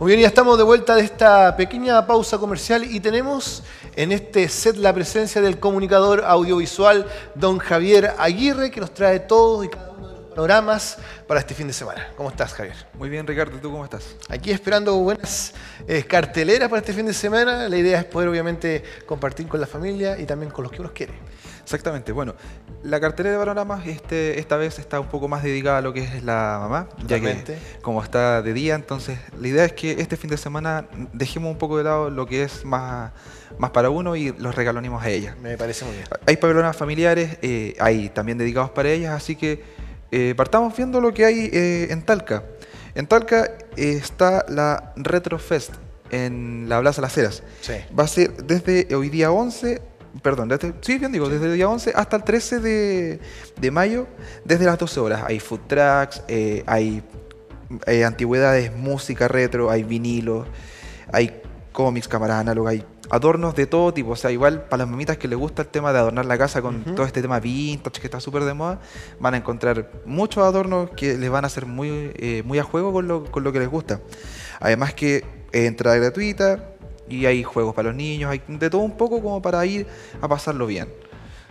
Muy bien, ya estamos de vuelta de esta pequeña pausa comercial y tenemos en este set la presencia del comunicador audiovisual don Javier Aguirre que nos trae todos y cada panoramas para este fin de semana. ¿Cómo estás, Javier? Muy bien, Ricardo, ¿tú cómo estás? Aquí esperando buenas eh, carteleras para este fin de semana. La idea es poder, obviamente, compartir con la familia y también con los que uno quiere. Exactamente, bueno, la cartelera de panoramas este, esta vez está un poco más dedicada a lo que es la mamá, ya que como está de día, entonces la idea es que este fin de semana dejemos un poco de lado lo que es más, más para uno y los regalonemos a ella. Me parece muy bien. Hay panoramas familiares, eh, hay también dedicados para ellas, así que eh, partamos viendo lo que hay eh, en Talca. En Talca eh, está la Retro Fest en la Plaza Las Heras. Sí. Va a ser desde hoy día 11, perdón, desde, sí, bien digo, desde el día 11 hasta el 13 de, de mayo, desde las 12 horas. Hay food trucks, eh, hay eh, antigüedades, música retro, hay vinilos, hay cómics, cámaras análogas, hay adornos de todo tipo. O sea, igual para las mamitas que les gusta el tema de adornar la casa con todo este tema vintage que está súper de moda, van a encontrar muchos adornos que les van a hacer muy, eh, muy a juego con lo, con lo que les gusta. Además que eh, entrada gratuita y hay juegos para los niños, hay de todo un poco como para ir a pasarlo bien.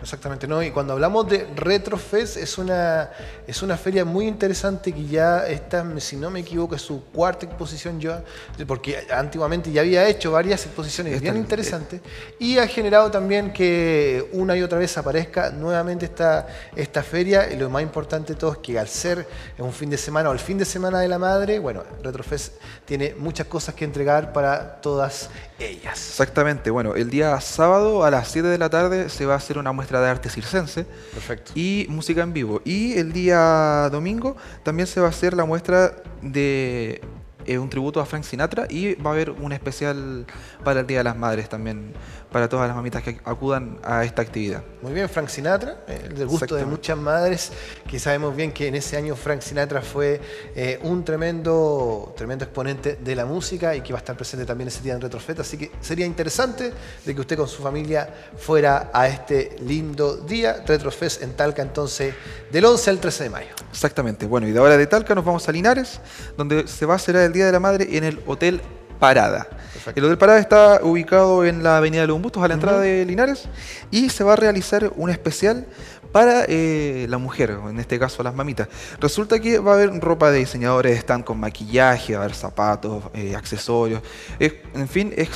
Exactamente, ¿no? Y cuando hablamos de Retrofest, es una, es una feria muy interesante que ya está, si no me equivoco, es su cuarta exposición ya, porque antiguamente ya había hecho varias exposiciones Esta- bien interesantes y ha generado también que una y otra vez aparezca nuevamente esta, esta feria. Y lo más importante de todo es que al ser un fin de semana o el fin de semana de la madre, bueno, Retrofest tiene muchas cosas que entregar para todas ellas. Exactamente, bueno, el día sábado a las 7 de la tarde se va a hacer una muestra de arte circense. Perfecto. y música en vivo. Y el día domingo también se va a hacer la muestra de eh, un tributo a Frank Sinatra y va a haber un especial para el Día de las Madres también, para todas las mamitas que acudan a esta actividad. Muy bien, Frank Sinatra, eh, del gusto de muchas madres, que sabemos bien que en ese año Frank Sinatra fue eh, un tremendo, tremendo exponente de la música y que va a estar presente también ese día en Retrofest, así que sería interesante de que usted con su familia fuera a este lindo día, Retrofest en Talca entonces del 11 al 13 de mayo. Exactamente, bueno, y de ahora de Talca nos vamos a Linares, donde se va a celebrar el Día de la Madre en el Hotel Parada. Perfecto. El Hotel Parada está ubicado en la Avenida de los Bustos, a la entrada de Linares, y se va a realizar un especial para eh, la mujer, en este caso las mamitas. Resulta que va a haber ropa de diseñadores, están con maquillaje, va a haber zapatos, eh, accesorios, es- en fin, es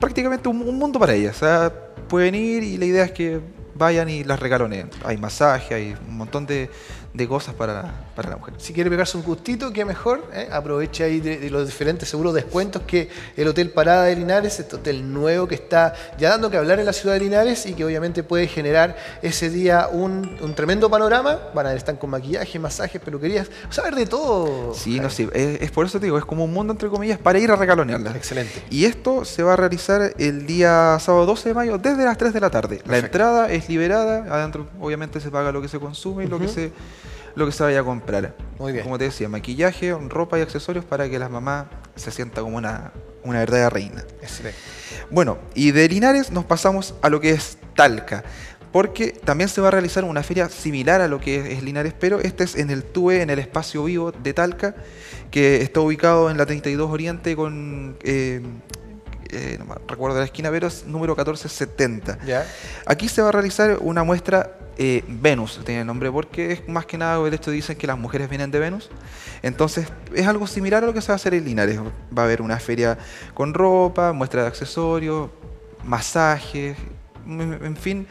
prácticamente un, un mundo para ellas. O sea, pueden ir y la idea es que vayan y las regalonen. Hay masaje, hay un montón de, de cosas para, para la mujer. Si quiere pegarse un gustito, qué mejor. ¿eh? Aproveche ahí de, de los diferentes seguros descuentos que el Hotel Parada de Linares, este hotel nuevo que está ya dando que hablar en la ciudad de Linares y que obviamente puede generar ese día un, un tremendo panorama. Van a están con maquillaje, masajes, peluquerías, o ver de todo. Sí, no sé, es, es por eso te digo, es como un mundo entre comillas para ir a regalonearlas. Excelente. Y esto se va a realizar el día sábado 12 de mayo desde las 3 de la tarde. La entrada es liberada, adentro obviamente se paga lo que se consume y lo que se lo que se vaya a comprar. Muy bien. Como te decía, maquillaje, ropa y accesorios para que las mamás se sienta como una, una verdadera reina. Excelente. Bueno, y de Linares nos pasamos a lo que es Talca, porque también se va a realizar una feria similar a lo que es, es Linares, pero este es en el TUE, en el espacio vivo de Talca, que está ubicado en la 32 Oriente con, eh, eh, no me recuerdo la esquina, pero es número 1470. ¿Ya? Aquí se va a realizar una muestra eh, Venus, tiene el nombre, porque es más que nada el hecho dicen que las mujeres vienen de Venus. Entonces es algo similar a lo que se va a hacer en Linares. Va a haber una feria con ropa, muestra de accesorios, masajes, en fin,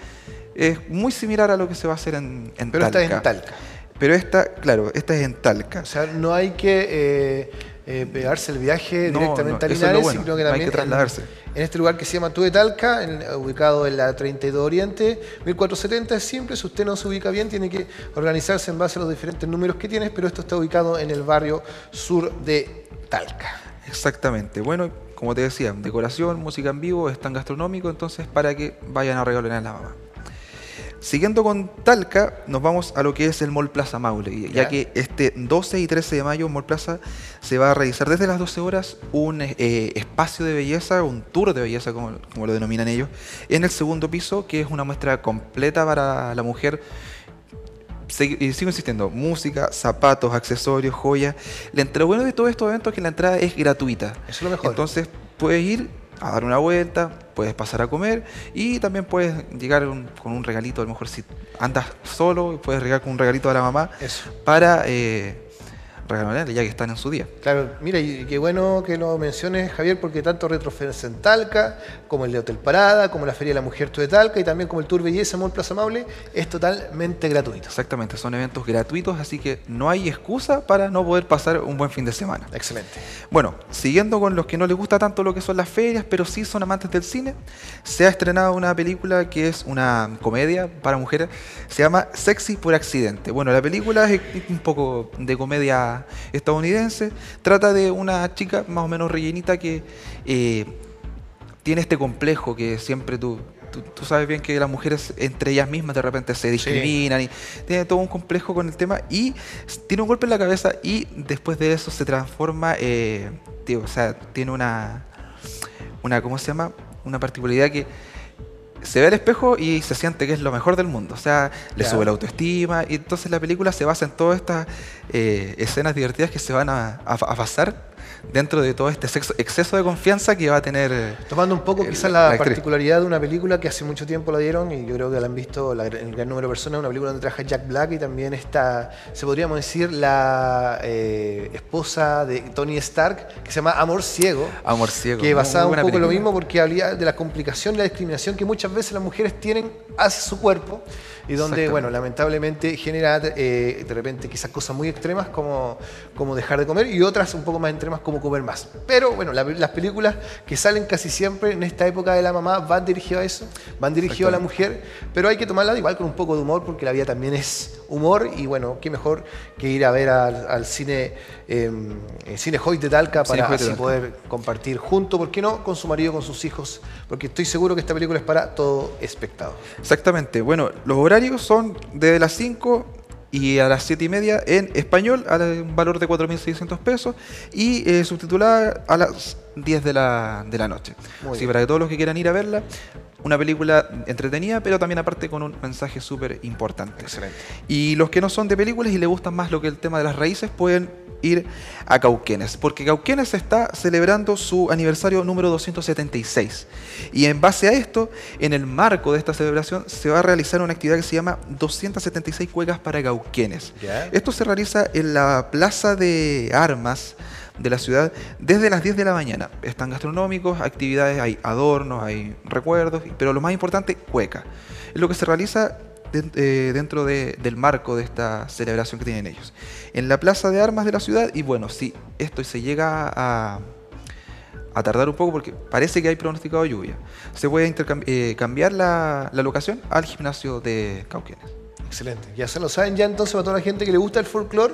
es muy similar a lo que se va a hacer en, en Pero Talca. es en Talca. Pero esta, claro, esta es en Talca. O sea, no hay que eh, eh, pegarse el viaje No, directamente no, a es Linares, bueno, sino que no hay también que trasladarse. En, en este lugar que se llama Tue Talca, en- ubicado en la 32 Oriente, 1470, es simple, si usted no se ubica bien, tiene que organizarse en base a los diferentes números que tienes, pero esto está ubicado en el barrio sur de Talca. Exactamente. Bueno, como te decía, decoración, música en vivo, es tan gastronómico, entonces para que vayan a regalonar a la mamá. Siguiendo con Talca, nos vamos a lo que es el Mall Plaza Maule, ya que este 12 y 13 de mayo en Mall Plaza se va a realizar desde las 12 horas un eh, espacio de belleza, un tour de belleza, como, como lo denominan ellos, en el segundo piso, que es una muestra completa para la mujer y sigo insistiendo, música, zapatos, accesorios, joyas. Lo bueno de todos estos eventos es que la entrada es gratuita. Eso es lo mejor. Entonces puedes ir a dar una vuelta, puedes pasar a comer y también puedes llegar con un regalito, a lo mejor si andas solo, puedes llegar con un regalito a la mamá para eh, ya que están en su día. Claro, mira, y qué bueno que lo menciones, Javier, porque tanto Retrofest en Talca, como el de Hotel Parada, como la Feria de la Mujer de Talca y también como el Tour Belleza Mall Plaza Amable, es totalmente gratuito. Exactamente, son eventos gratuitos, así que no hay excusa para no poder pasar un buen fin de semana. Excelente. Bueno, siguiendo con los que no les gusta tanto lo que son las ferias, pero sí son amantes del cine, se ha estrenado una película que es una comedia para mujeres, se llama Sexy por accidente. Bueno, la película es un poco de comedia estadounidense. Trata de una chica más o menos rellenita que eh, tiene este complejo que siempre tú, tú, sabes bien que las mujeres entre ellas mismas de repente se discriminan y tiene todo un complejo con el tema y tiene un golpe en la cabeza y después de eso se transforma, eh, o sea, tiene una, una, ¿cómo se llama? Una particularidad que se ve al espejo y se siente que es lo mejor del mundo. O sea, le sube la autoestima. Y entonces la película se basa en todas estas eh, escenas divertidas que se van a, a pasar dentro de todo este exceso de confianza que va a tener. Eh, Tomando un poco quizás la, particularidad de una película que hace mucho tiempo la dieron y yo creo que la han visto la, el gran número de personas, una película donde trabaja Jack Black y también está, se podríamos decir, la eh, esposa de Tony Stark, que se llama Amor Ciego. Amor Ciego. Que basaba un poco en lo mismo porque había de la complicación y la discriminación que muchas veces las mujeres tienen hacia su cuerpo y donde, bueno, lamentablemente genera eh, de repente quizás cosas muy extremas como, como dejar de comer y otras un poco más extremas como comer más. Pero bueno, las películas que salen casi siempre en esta época de la mamá van dirigidas a eso, van dirigidas a la mujer, pero hay que tomarla igual con un poco de humor porque la vida también es humor y bueno, qué mejor que ir a ver al, cine, eh, cine Hoy de Talca para así poder compartir junto, ¿por qué no? Con su marido, con sus hijos, porque estoy seguro que esta película es para todo espectador. Exactamente, bueno, los horarios son desde las 5 y a las 7 y media en español a un valor de 4.600 pesos y eh, subtitulada a las 10 de la, de la noche. Así para que todos los que quieran ir a verla, una película entretenida, pero también aparte con un mensaje súper importante. Excelente. Y los que no son de películas y les gustan más lo que el tema de las raíces, pueden ir a Cauquenes, porque Cauquenes está celebrando su aniversario número 276. Y en base a esto, en el marco de esta celebración, se va a realizar una actividad que se llama 276 cuecas para Cauquenes. Esto se realiza en la Plaza de Armas de la ciudad desde las 10 de la mañana. Están gastronómicos, actividades, hay adornos, hay recuerdos, pero lo más importante, cueca. Es lo que se realiza eh, dentro del marco de esta celebración que tienen ellos. En la plaza de armas de la ciudad, y bueno, si esto se llega a, a tardar un poco porque parece que hay pronosticado lluvia, se puede eh, cambiar la, la, locación al gimnasio de Cauquenes. Excelente. Ya se lo saben ya entonces para toda la gente que le gusta el folclore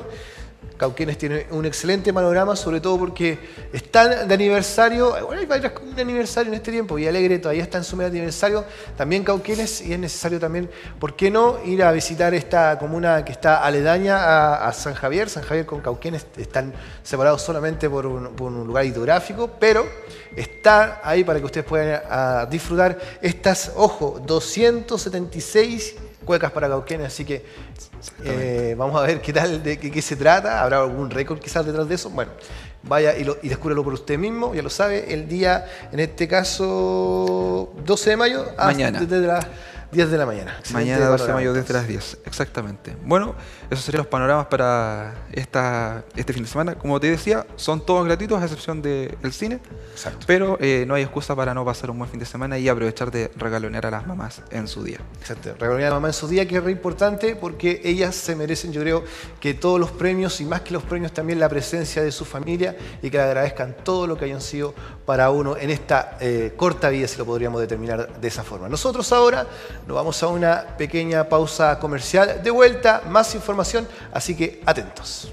Cauquenes tiene un excelente panorama, sobre todo porque están de aniversario, bueno, hay un aniversario en este tiempo, y Alegre todavía está en su medio aniversario, también Cauquenes, y es necesario también, ¿por qué no ir a visitar esta comuna que está aledaña a, San Javier? San Javier con Cauquenes están separados solamente por un, lugar hidrográfico, pero está ahí para que ustedes puedan disfrutar estas, ojo, 276 cuecas para Cauquenes, así que eh, vamos a ver qué tal, de qué, se trata, habrá algún récord quizás detrás de eso. Bueno, vaya y, lo, y descúbrelo por usted mismo, ya lo sabe, el día, en este caso, 12 de mayo, mañana. Desde la, 10 de la mañana. Mañana 12 de mayo desde las 10, exactamente. Bueno, esos serían los panoramas para esta, este fin de semana. Como te decía, son todos gratuitos a excepción del cine. Exacto. Pero eh, no hay excusa para no pasar un buen fin de semana y aprovechar de regalonear a las mamás en su día. Exacto, regalonear a la mamá en su día, que es re importante porque ellas se merecen, yo creo, que todos los premios y más que los premios también la presencia de su familia y que le agradezcan todo lo que hayan sido para uno en esta eh, corta vida, si lo podríamos determinar de esa forma. Nosotros ahora nos vamos a una pequeña pausa comercial. De vuelta, más información, así que atentos.